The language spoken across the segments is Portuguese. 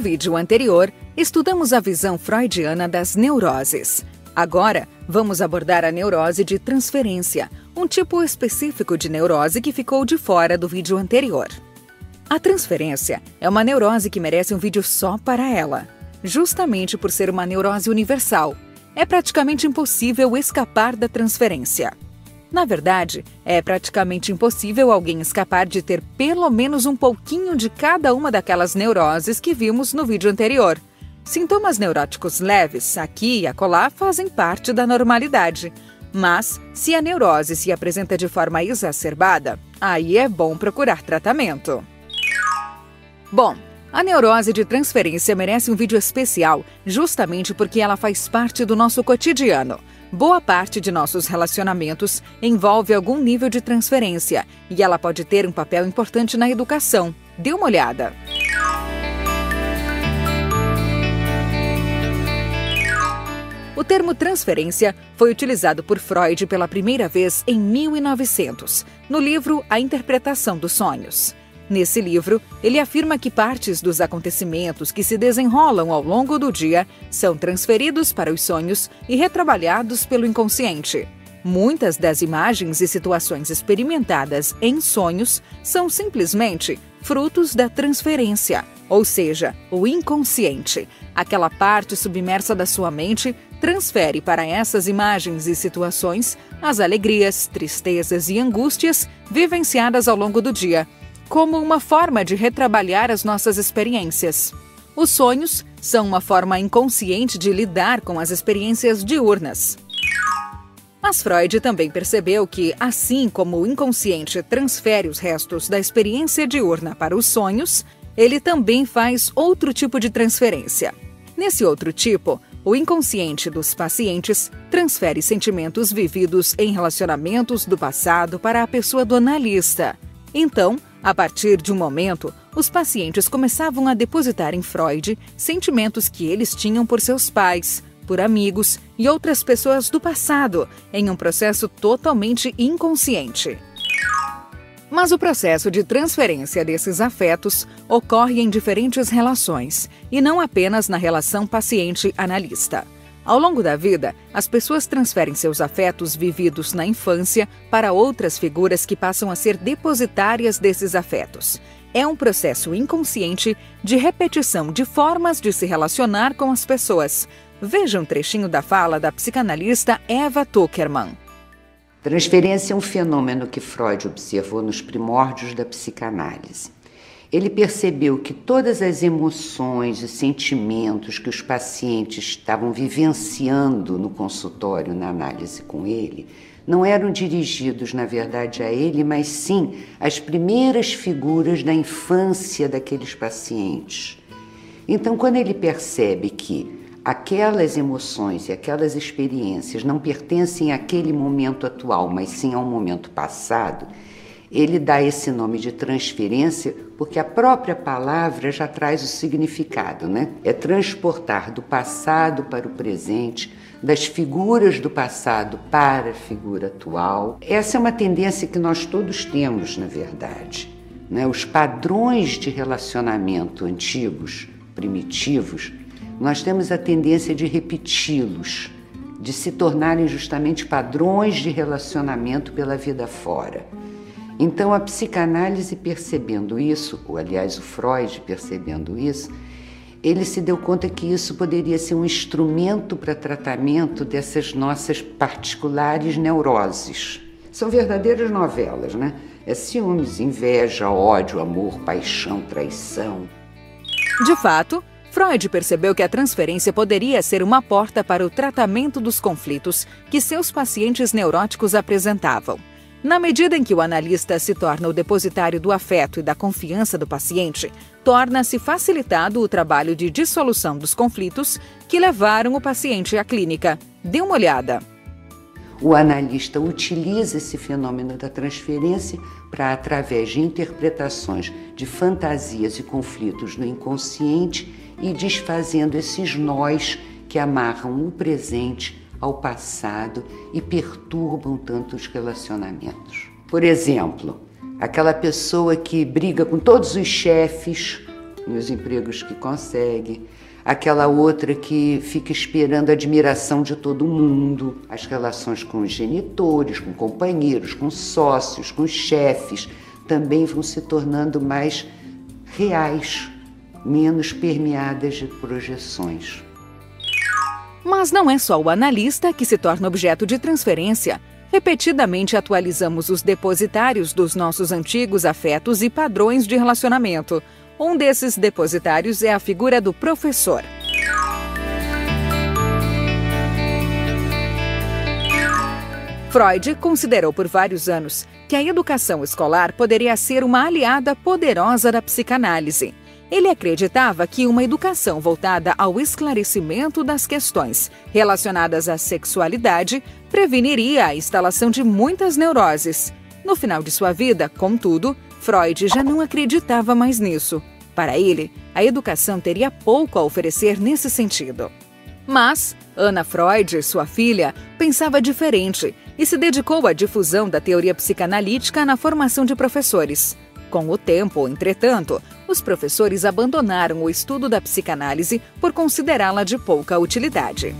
vídeo anterior, estudamos a visão freudiana das neuroses. Agora, vamos abordar a neurose de transferência, um tipo específico de neurose que ficou de fora do vídeo anterior. A transferência é uma neurose que merece um vídeo só para ela, justamente por ser uma neurose universal. É praticamente impossível escapar da transferência. Na verdade, é praticamente impossível alguém escapar de ter pelo menos um pouquinho de cada uma daquelas neuroses que vimos no vídeo anterior. Sintomas neuróticos leves, aqui e acolá, fazem parte da normalidade. Mas, se a neurose se apresenta de forma exacerbada, aí é bom procurar tratamento. Bom, a neurose de transferência merece um vídeo especial justamente porque ela faz parte do nosso cotidiano. Boa parte de nossos relacionamentos envolve algum nível de transferência e ela pode ter um papel importante na educação. Dê uma olhada. O termo transferência foi utilizado por Freud pela primeira vez em 1900, no livro A Interpretação dos Sonhos. Nesse livro, ele afirma que partes dos acontecimentos que se desenrolam ao longo do dia são transferidos para os sonhos e retrabalhados pelo inconsciente. Muitas das imagens e situações experimentadas em sonhos são simplesmente frutos da transferência, ou seja, o inconsciente, aquela parte submersa da sua mente, transfere para essas imagens e situações as alegrias, tristezas e angústias vivenciadas ao longo do dia como uma forma de retrabalhar as nossas experiências. Os sonhos são uma forma inconsciente de lidar com as experiências diurnas. Mas Freud também percebeu que, assim como o inconsciente transfere os restos da experiência diurna para os sonhos, ele também faz outro tipo de transferência. Nesse outro tipo, o inconsciente dos pacientes transfere sentimentos vividos em relacionamentos do passado para a pessoa do analista. Então, a partir de um momento, os pacientes começavam a depositar em Freud sentimentos que eles tinham por seus pais, por amigos e outras pessoas do passado, em um processo totalmente inconsciente. Mas o processo de transferência desses afetos ocorre em diferentes relações, e não apenas na relação paciente-analista. Ao longo da vida, as pessoas transferem seus afetos vividos na infância para outras figuras que passam a ser depositárias desses afetos. É um processo inconsciente de repetição de formas de se relacionar com as pessoas. Veja um trechinho da fala da psicanalista Eva Tuckerman. Transferência é um fenômeno que Freud observou nos primórdios da psicanálise. Ele percebeu que todas as emoções e sentimentos que os pacientes estavam vivenciando no consultório, na análise com ele, não eram dirigidos, na verdade, a ele, mas sim às primeiras figuras da infância daqueles pacientes. Então, quando ele percebe que aquelas emoções e aquelas experiências não pertencem àquele momento atual, mas sim ao momento passado, ele dá esse nome de transferência porque a própria palavra já traz o significado, né? É transportar do passado para o presente, das figuras do passado para a figura atual. Essa é uma tendência que nós todos temos, na verdade. Né? Os padrões de relacionamento antigos, primitivos, nós temos a tendência de repeti-los, de se tornarem justamente padrões de relacionamento pela vida fora. Então, a psicanálise percebendo isso, ou aliás, o Freud percebendo isso, ele se deu conta que isso poderia ser um instrumento para tratamento dessas nossas particulares neuroses. São verdadeiras novelas, né? É ciúmes, inveja, ódio, amor, paixão, traição. De fato, Freud percebeu que a transferência poderia ser uma porta para o tratamento dos conflitos que seus pacientes neuróticos apresentavam. Na medida em que o analista se torna o depositário do afeto e da confiança do paciente, torna-se facilitado o trabalho de dissolução dos conflitos que levaram o paciente à clínica. Dê uma olhada. O analista utiliza esse fenômeno da transferência para, através de interpretações de fantasias e conflitos no inconsciente, ir desfazendo esses nós que amarram o presente ao passado e perturbam tanto os relacionamentos. Por exemplo, aquela pessoa que briga com todos os chefes nos empregos que consegue, aquela outra que fica esperando a admiração de todo mundo, as relações com os genitores, com companheiros, com sócios, com chefes, também vão se tornando mais reais, menos permeadas de projeções. Mas não é só o analista que se torna objeto de transferência. Repetidamente atualizamos os depositários dos nossos antigos afetos e padrões de relacionamento. Um desses depositários é a figura do professor. Freud considerou por vários anos que a educação escolar poderia ser uma aliada poderosa da psicanálise. Ele acreditava que uma educação voltada ao esclarecimento das questões relacionadas à sexualidade preveniria a instalação de muitas neuroses. No final de sua vida, contudo, Freud já não acreditava mais nisso. Para ele, a educação teria pouco a oferecer nesse sentido. Mas Ana Freud, sua filha, pensava diferente e se dedicou à difusão da teoria psicanalítica na formação de professores. Com o tempo, entretanto, os professores abandonaram o estudo da psicanálise por considerá-la de pouca utilidade.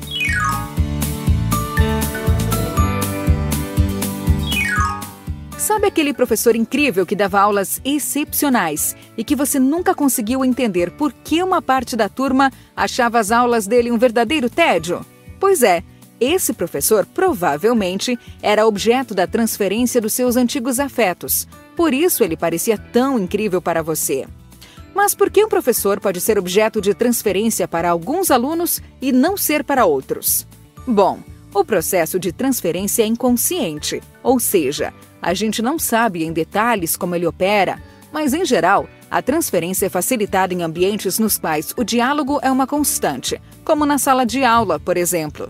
Sabe aquele professor incrível que dava aulas excepcionais e que você nunca conseguiu entender por que uma parte da turma achava as aulas dele um verdadeiro tédio? Pois é, esse professor provavelmente era objeto da transferência dos seus antigos afetos. Por isso ele parecia tão incrível para você. Mas por que um professor pode ser objeto de transferência para alguns alunos e não ser para outros? Bom, o processo de transferência é inconsciente, ou seja, a gente não sabe em detalhes como ele opera, mas em geral, a transferência é facilitada em ambientes nos quais o diálogo é uma constante, como na sala de aula, por exemplo.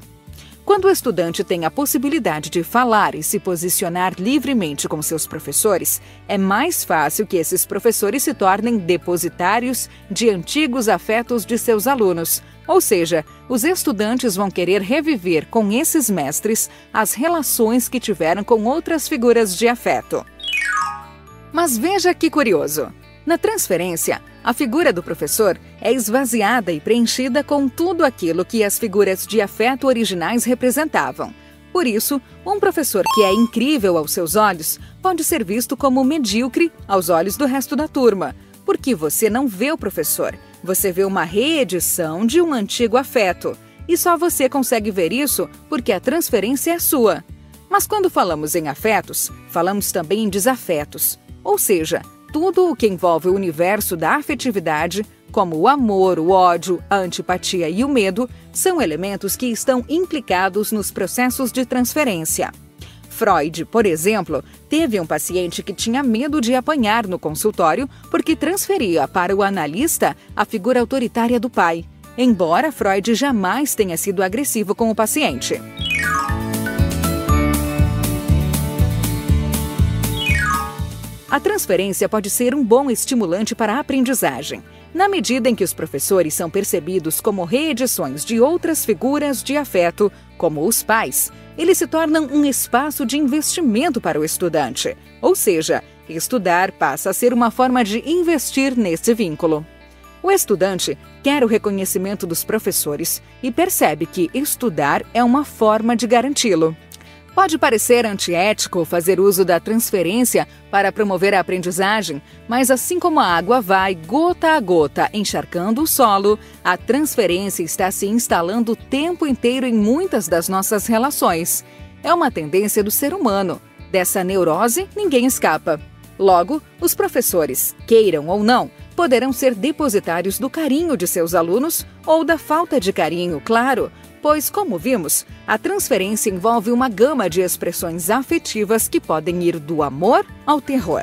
Quando o estudante tem a possibilidade de falar e se posicionar livremente com seus professores, é mais fácil que esses professores se tornem depositários de antigos afetos de seus alunos, ou seja, os estudantes vão querer reviver com esses mestres as relações que tiveram com outras figuras de afeto. Mas veja que curioso! Na transferência, a figura do professor é esvaziada e preenchida com tudo aquilo que as figuras de afeto originais representavam. Por isso, um professor que é incrível aos seus olhos pode ser visto como medíocre aos olhos do resto da turma, porque você não vê o professor, você vê uma reedição de um antigo afeto. E só você consegue ver isso porque a transferência é sua. Mas quando falamos em afetos, falamos também em desafetos. Ou seja, tudo o que envolve o universo da afetividade, como o amor, o ódio, a antipatia e o medo, são elementos que estão implicados nos processos de transferência. Freud, por exemplo, teve um paciente que tinha medo de apanhar no consultório porque transferia para o analista a figura autoritária do pai, embora Freud jamais tenha sido agressivo com o paciente. A transferência pode ser um bom estimulante para a aprendizagem, na medida em que os professores são percebidos como reedições de outras figuras de afeto, como os pais, eles se tornam um espaço de investimento para o estudante. Ou seja, estudar passa a ser uma forma de investir nesse vínculo. O estudante quer o reconhecimento dos professores e percebe que estudar é uma forma de garanti-lo. Pode parecer antiético fazer uso da transferência para promover a aprendizagem, mas assim como a água vai gota a gota encharcando o solo, a transferência está se instalando o tempo inteiro em muitas das nossas relações. É uma tendência do ser humano. Dessa neurose, ninguém escapa. Logo, os professores, queiram ou não, poderão ser depositários do carinho de seus alunos ou da falta de carinho, claro, pois, como vimos, a transferência envolve uma gama de expressões afetivas que podem ir do amor ao terror.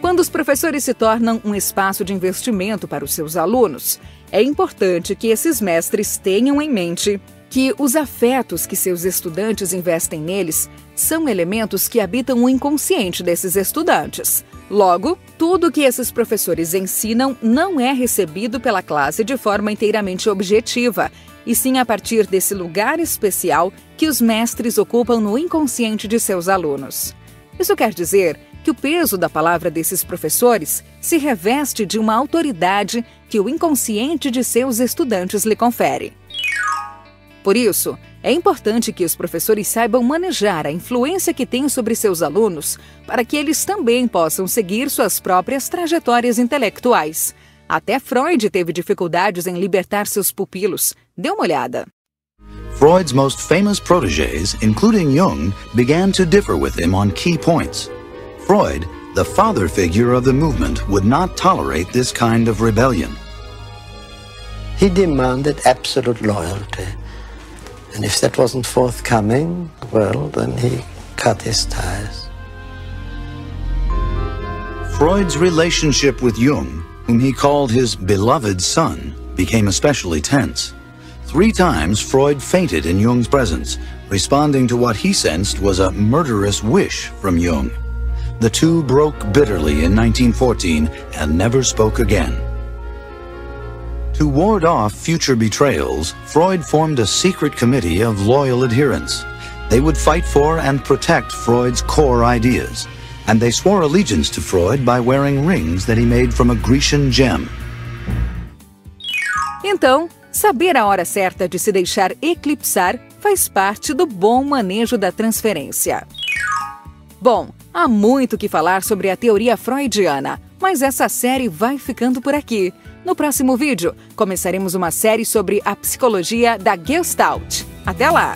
Quando os professores se tornam um espaço de investimento para os seus alunos, é importante que esses mestres tenham em mente que os afetos que seus estudantes investem neles são elementos que habitam o inconsciente desses estudantes. Logo, tudo que esses professores ensinam não é recebido pela classe de forma inteiramente objetiva, e sim a partir desse lugar especial que os mestres ocupam no inconsciente de seus alunos. Isso quer dizer que o peso da palavra desses professores se reveste de uma autoridade que o inconsciente de seus estudantes lhe confere. Por isso, é importante que os professores saibam manejar a influência que têm sobre seus alunos para que eles também possam seguir suas próprias trajetórias intelectuais. Até Freud teve dificuldades em libertar seus pupilos. Dê uma olhada. Freud's most famous proteges, including Jung, began to differ with him on key points. Freud, the father figure of the movement, would not tolerate this kind of rebellion. He demanded absolute loyalty. And if that wasn't forthcoming, well, then he cut his ties. Freud's relationship with Jung, whom he called his beloved son, became especially tense. Three times Freud fainted in Jung's presence, responding to what he sensed was a murderous wish from Jung. The two broke bitterly in 1914 and never spoke again. To ward off future betrayals, Freud formed a secret committee of loyal adherents. They would fight for and protect Freud's core ideas, and they swore allegiance to Freud by wearing rings that he made from a Grecian gem. Então, saber a hora certa de se deixar eclipsar faz parte do bom manejo da transferência. Bom, há muito que falar sobre a teoria freudiana, mas essa série vai ficando por aqui. No próximo vídeo, começaremos uma série sobre a psicologia da Gestalt. Até lá!